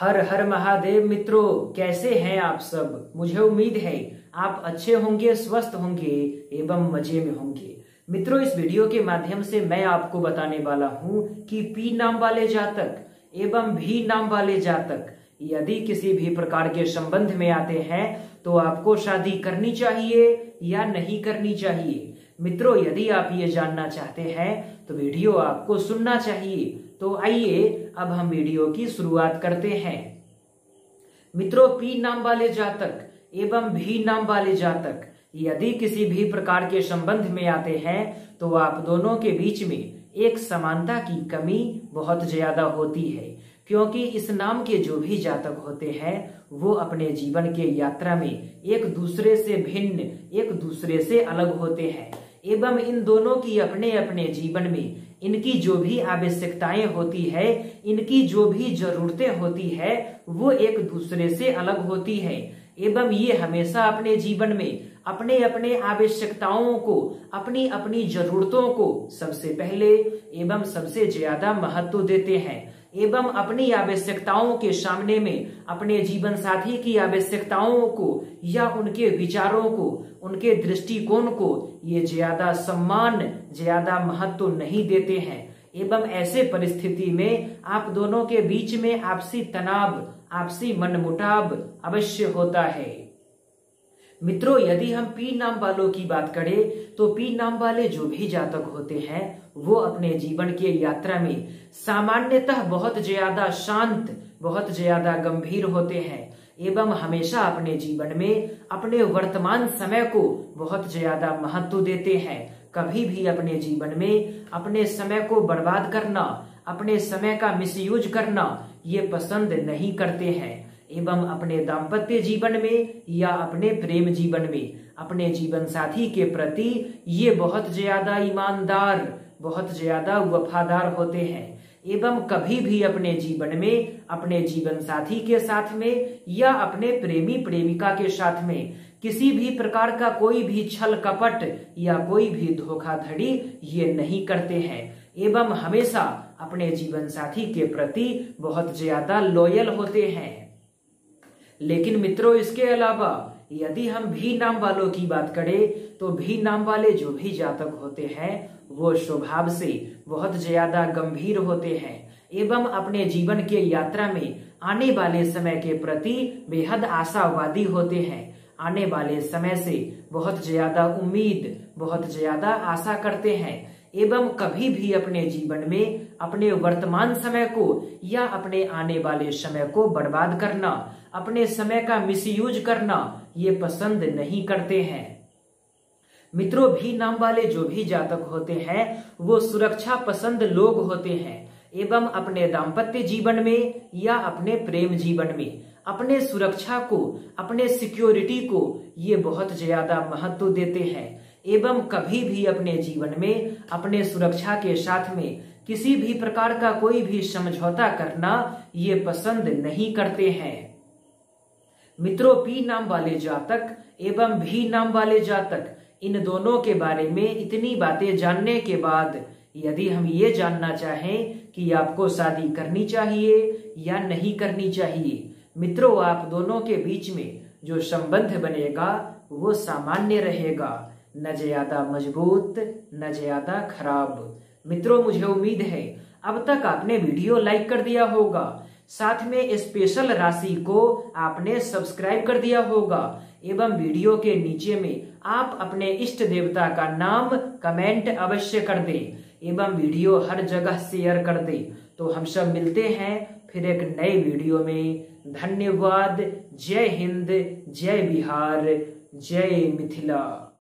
हर हर महादेव मित्रों, कैसे हैं आप सब? मुझे उम्मीद है आप अच्छे होंगे, स्वस्थ होंगे एवं मज़े में होंगे। मित्रों, इस वीडियो के माध्यम से मैं आपको बताने वाला हूँ कि पी नाम वाले जातक एवं भी नाम वाले जातक यदि किसी भी प्रकार के संबंध में आते हैं तो आपको शादी करनी चाहिए या नहीं करनी चाहिए? मित्रों, यदि आप ये जानना चाहते हैं तो वीडियो आपको सुनना चाहिए। तो आइए, अब हम वीडियो की शुरुआत करते हैं। मित्रों, पी नाम वाले जातक एवं भी नाम वाले जातक, यदि किसी भी प्रकार के संबंध में आते हैं तो आप दोनों के बीच में एक समानता की कमी बहुत ज़्यादा होती है, क्योंकि इस नाम के जो भी जातक होते हैं, वो अपने जीवन के यात्रा में एक दूसरे से भिन्न, एक दूसरे से अलग होते हैं। एवं इन दोनों की अपने अपने जीवन में इनकी जो भी आवश्यकताएँ होती है, इनकी जो भी जरूरतें होती है, वो एक दूसरे से अलग होती है। एवं ये हमेशा अपने जीवन में अपने अपने आवश्यकताओं को अपनी अपनी जरूरतों को सबसे पहले एवं सबसे ज़्यादा महत्व देते हैं। एवं अपनी आवश्यकताओं के सामने में, अपने जीवन साथी की आवश्यकताओं को या उनके विचारों को, उनके दृष्टिकोण को ये ज़्यादा सम्मान, ज़्यादा महत्व नहीं देते हैं। एवं ऐसे परिस्थिति में आप दोनों के बीच में आपसी तनाव, आपसी मनमुटाव अवश्य होता है। मित्रों, यदि हम पी नाम वालों की बात करें तो पी नाम वाले जो भी जातक होते हैं, वो अपने जीवन के यात्रा में सामान्यतः बहुत ज़्यादा शांत, बहुत ज़्यादा गंभीर होते हैं, एवं हमेशा अपने जीवन में अपने वर्तमान समय को बहुत ज़्यादा महत्व देते हैं। कभी भी अपने जीवन में अपने समय को बर्बाद करना, अपने समय का मिसयूज करना, ये पसंद नहीं करते हैं। एवं अपने दाम्पत्य जीवन में या अपने प्रेम जीवन में, अपने जीवन साथी के प्रति ये बहुत ज़्यादा ईमानदार, बहुत ज़्यादा वफादार होते हैं। एवं कभी भी अपने जीवन में, अपने जीवन साथी के साथ में या अपने प्रेमी प्रेमिका के साथ में किसी भी प्रकार का कोई भी छल कपट या कोई भी धोखाधड़ी ये नहीं करते हैं। एवं हमेशा अपने जीवन साथी के प्रति बहुत ज़्यादा लॉयल होते हैं। लेकिन मित्रों, इसके अलावा यदि हम भी नाम वालों की बात करें तो भी नाम वाले जो भी जातक होते हैं, वो स्वभाव से बहुत ज़्यादा गंभीर होते हैं एवं अपने जीवन के यात्रा में आने वाले समय के प्रति बेहद आशावादी होते हैं। आने वाले समय से बहुत ज़्यादा उम्मीद, बहुत ज़्यादा आशा करते हैं। एवं कभी भी अपने जीवन में अपने वर्तमान समय को या अपने आने वाले समय को बर्बाद करना, अपने समय का मिसयूज करना, ये पसंद नहीं करते हैं। मित्रों भी नाम वाले जो भी जातक होते हैं, वो सुरक्षा पसंद लोग होते हैं, एवं अपने दाम्पत्य जीवन में या अपने प्रेम जीवन में, अपने सुरक्षा को, अपने सिक्योरिटी को ये बहुत ज़्यादा महत्व देते हैं। एवं कभी भी अपने जीवन में, अपने सुरक्षा के साथ में किसी भी प्रकार का कोई भी समझौता करना ये पसंद नहीं करते हैं। मित्रों, पी नाम वाले जातक एवं भी नाम वाले जातक, इन दोनों के बारे में इतनी बातें जानने के बाद यदि हम ये जानना चाहें कि आपको शादी करनी चाहिए या नहीं करनी चाहिए, मित्रों, आप दोनों के बीच में जो संबंध बनेगा वो सामान्य रहेगा। न ज़्यादा मज़बूत, न ज़्यादा खराब। मित्रों, मुझे उम्मीद है, अब तक आपने वीडियो लाइक कर दिया होगा। साथ में स्पेशल राशि को आपने सब्सक्राइब कर दिया होगा। एवं वीडियो के नीचे में आप अपने इष्ट देवता का नाम कमेंट अवश्य कर दे, एवं वीडियो हर जगह शेयर कर दे। तो हम सब मिलते हैं फिर एक नए वीडियो में। धन्यवाद। जय हिंद। जय बिहार। जय मिथिला।